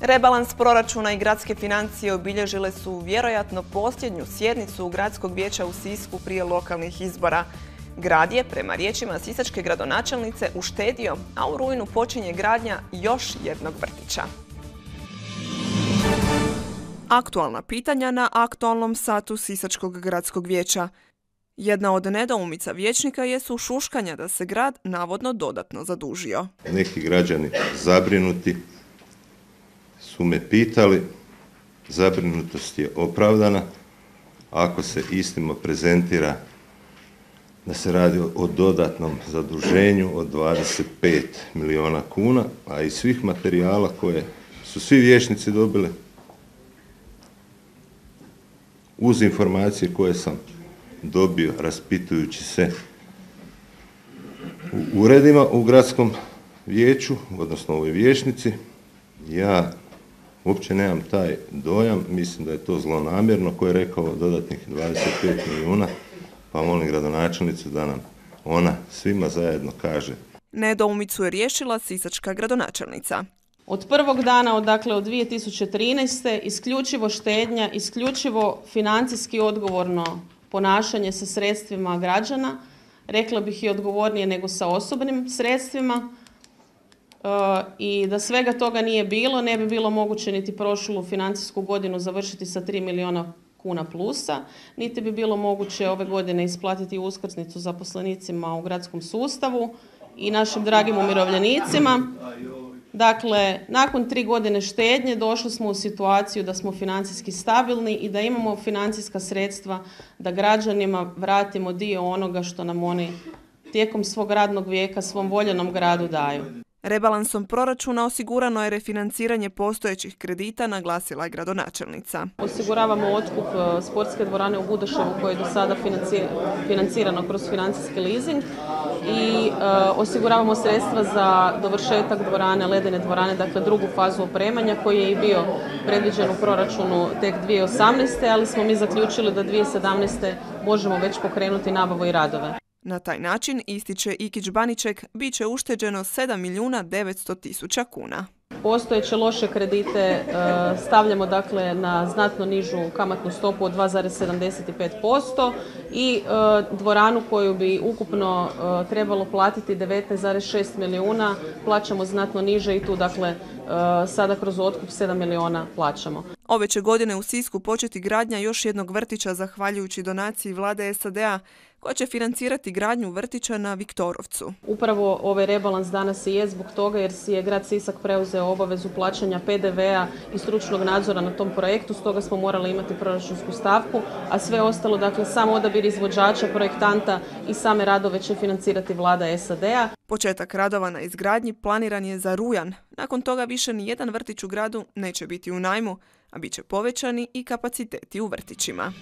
Rebalans proračuna i gradske financije obilježile su vjerojatno posljednju sjednicu gradskog vijeća u Sisku prije lokalnih izbora. Grad je, prema riječima sisačke gradonačelnice, uštedio, a u rujnu počinje gradnja još jednog vrtića. Aktualna pitanja na aktualnom satu Sisačkog gradskog vijeća. Jedna od nedoumica vijećnika su šuškanja da se grad navodno dodatno zadužio. Neki građani zabrinuti su me pitali, zabrinutost je opravdana, ako se istimo prezentira da se radi o dodatnom zaduženju od 25 milijuna kuna, a iz svih materijala koje su svi vijećnici dobili, uz informacije koje sam dobio raspitujući se u uredima u gradskom vijeću, odnosno ovoj vijećnici, ja uopće nemam taj dojam, mislim da je to zlonamjerno, ko je rekao dodatnih 25 milijuna, pa molim gradonačelnicu da nam ona svima zajedno kaže. Nedoumicu je riješila sisačka gradonačelnica. Od prvog dana, dakle od 2013. isključivo štednja, isključivo financijski odgovorno ponašanje sa sredstvima građana, rekla bih i odgovornije nego sa osobnim sredstvima. I da svega toga nije bilo, ne bi bilo moguće niti prošlu financijsku godinu završiti sa 3 milijuna kuna plusa, niti bi bilo moguće ove godine isplatiti uskrsnicu zaposlenicima u gradskom sustavu i našim dragim umirovljenicima. Dakle, nakon tri godine štednje došli smo u situaciju da smo financijski stabilni i da imamo financijska sredstva da građanima vratimo dio onoga što nam oni tijekom svog radnog vijeka svom voljenom gradu daju. Rebalansom proračuna osigurano je refinanciranje postojećih kredita, naglasila je gradonačelnica. Osiguravamo otkup e, sportske dvorane u Budeševu koje je do sada financirano kroz financijski leasing i e, osiguravamo sredstva za dovršetak dvorane, ledene dvorane, dakle drugu fazu opremanja koji je i bio predviđen u proračunu tek 2018. ali smo mi zaključili da 2017. možemo već pokrenuti nabavu i radove. Na taj način, ističe Ikić Baniček, bit će ušteđeno 7 milijuna 900 tisuća kuna. Postojeće loše kredite e, stavljamo dakle na znatno nižu kamatnu stopu od 2,75% i e, dvoranu koju bi ukupno e, trebalo platiti 19,6 milijuna plaćamo znatno niže i tu dakle sada kroz otkup 7 milijuna plaćamo. Ove će godine u Sisku početi gradnja još jednog vrtića zahvaljujući donaciji vlade SAD-a koja će financirati gradnju vrtića na Viktorovcu. Upravo ovaj rebalans danas i je zbog toga jer si je grad Sisak preuzeo obavezu plaćanja PDV-a i stručnog nadzora na tom projektu, stoga smo morali imati proračunsku stavku, a sve ostalo, dakle, samo odabir izvođača, projektanta i same radove će financirati vlada SAD-a. Početak radova na izgradnji planiran je za rujan. Nakon toga više ni jedan vrtić u gradu neće biti u najmu, a bit će povećani i kapaciteti u vrtićima.